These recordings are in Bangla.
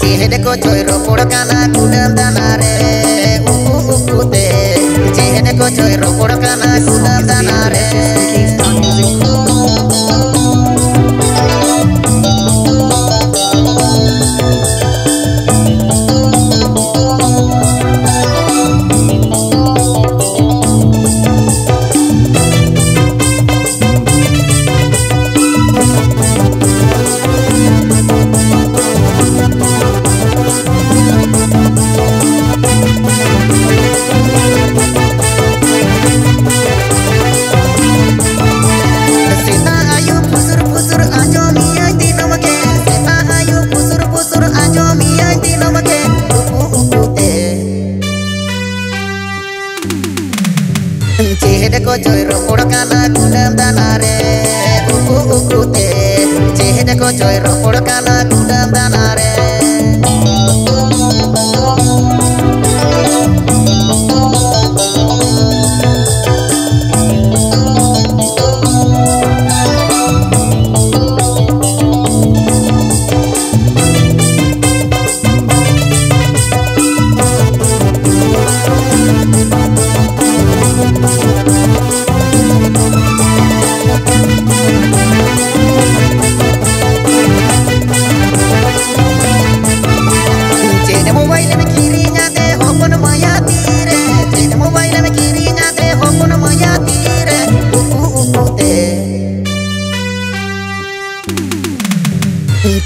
చిహెడకు చొయ్రో పొడకనా కుడందనా రే ఉప్పుతే చిహెడకు చొయ్రో పొడకనా కుడందనా రే পড়কানা গুনাম দানা রে উকু উকুতে চেহে দেখো জয় রক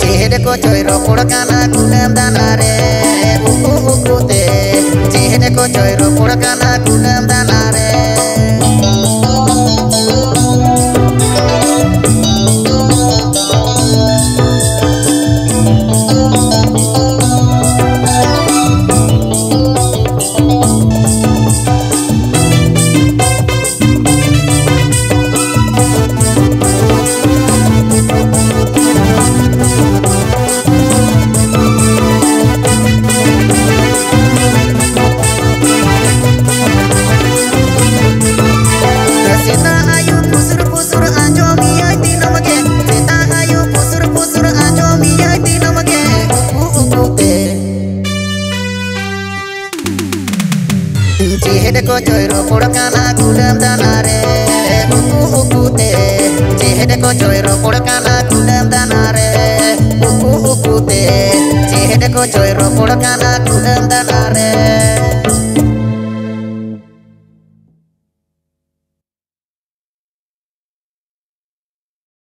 চেহের কোচয় রকড় কানা গুলাম দানা রে উকু উকু kocoy ropor kana kudam tanare buku buku te jehede kocoy ropor kana kudam tanare buku buku te jehede kocoy ropor kana kudam tanare